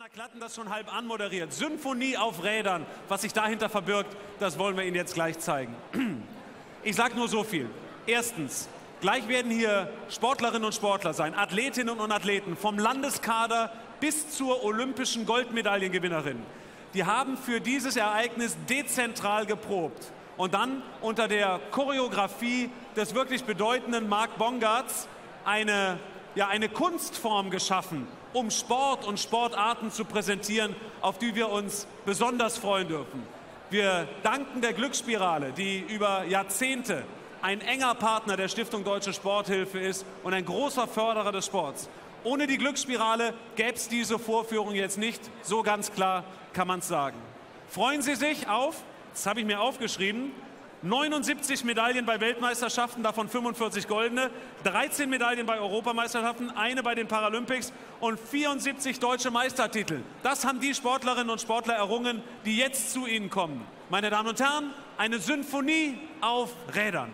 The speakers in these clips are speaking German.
Jana Klatten das schon halb anmoderiert. Symphonie auf Rädern. Was sich dahinter verbirgt, das wollen wir Ihnen jetzt gleich zeigen. Ich sage nur so viel. Erstens, gleich werden hier Sportlerinnen und Sportler sein, Athletinnen und Athleten vom Landeskader bis zur olympischen Goldmedaillengewinnerin. Die haben für dieses Ereignis dezentral geprobt und dann unter der Choreografie des wirklich bedeutenden Marc Bongartz eine, ja, eine Kunstform geschaffen, um Sport und Sportarten zu präsentieren, auf die wir uns besonders freuen dürfen. Wir danken der Glücksspirale, die über Jahrzehnte ein enger Partner der Stiftung Deutsche Sporthilfe ist und ein großer Förderer des Sports. Ohne die Glücksspirale gäbe es diese Vorführung jetzt nicht. So ganz klar kann man es sagen. Freuen Sie sich auf, das habe ich mir aufgeschrieben, 79 Medaillen bei Weltmeisterschaften, davon 45 goldene, 13 Medaillen bei Europameisterschaften, eine bei den Paralympics und 74 deutsche Meistertitel. Das haben die Sportlerinnen und Sportler errungen, die jetzt zu Ihnen kommen. Meine Damen und Herren, eine Symphonie auf Rädern.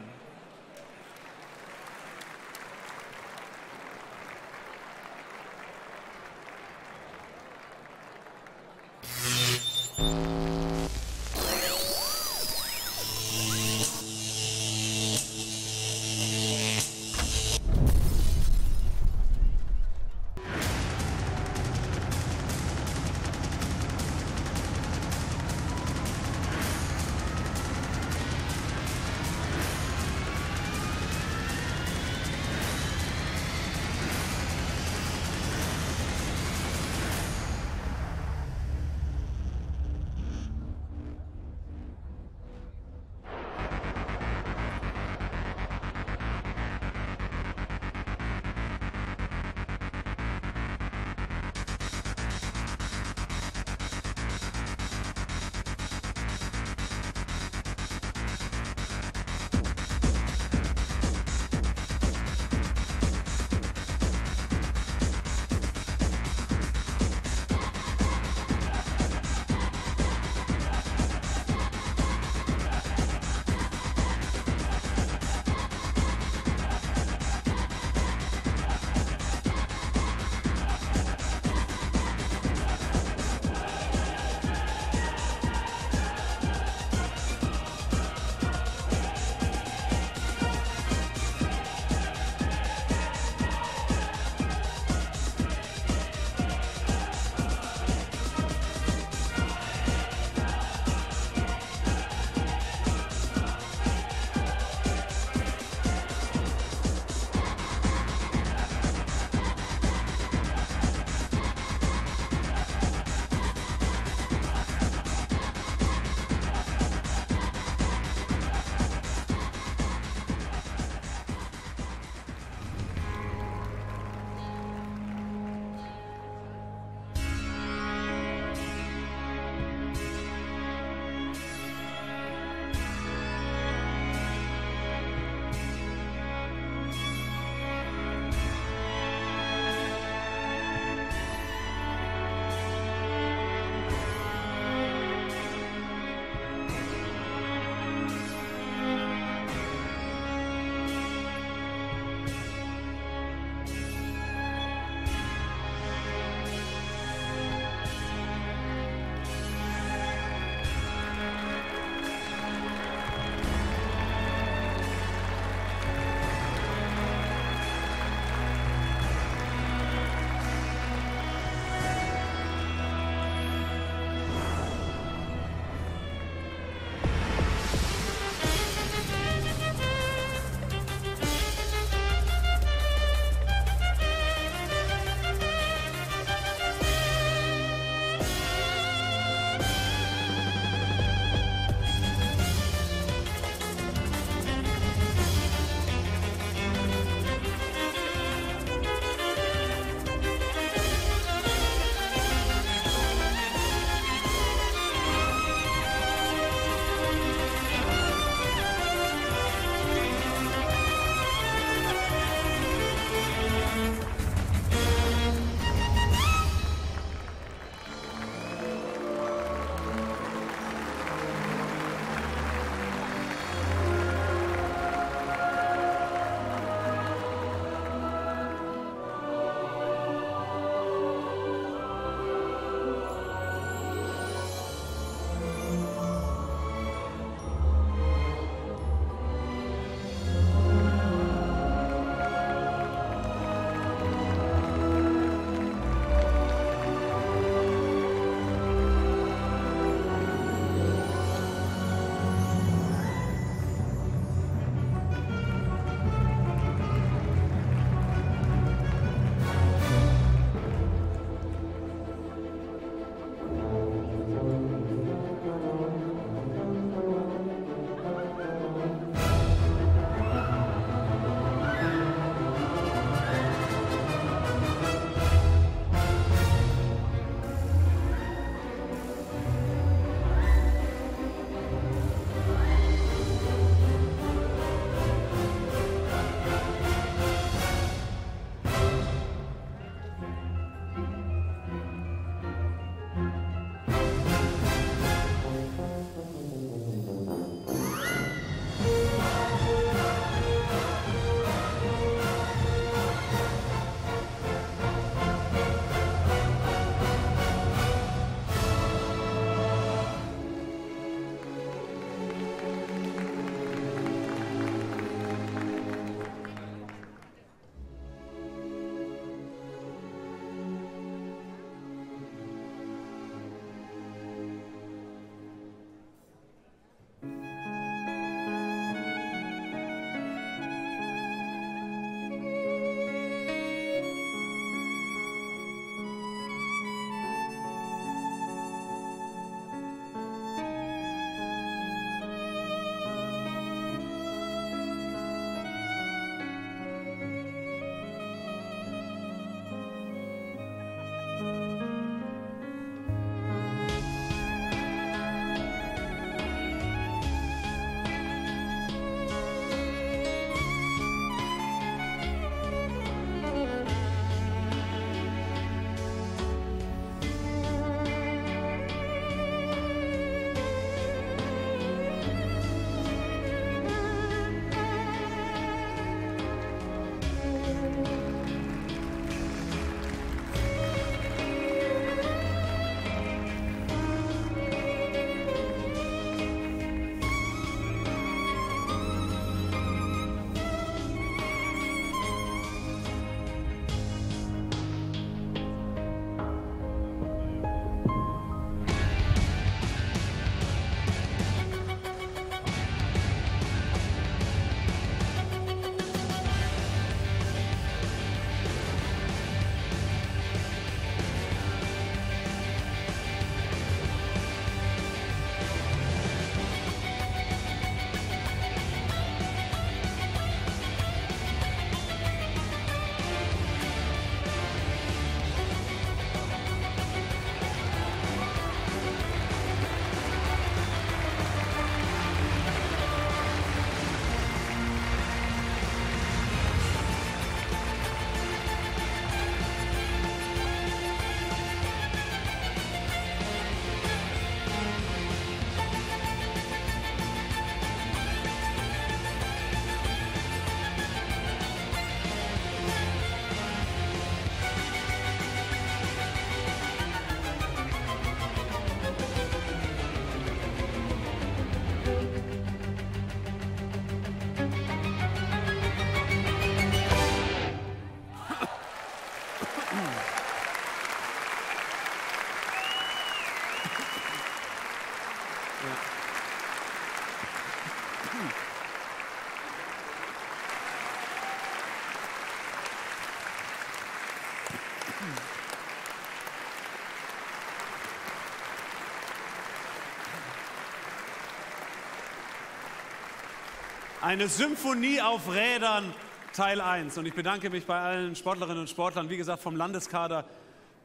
Eine Symphonie auf Rädern, Teil 1. Und ich bedanke mich bei allen Sportlerinnen und Sportlern, wie gesagt, vom Landeskader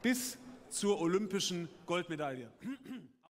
bis zur olympischen Goldmedaille.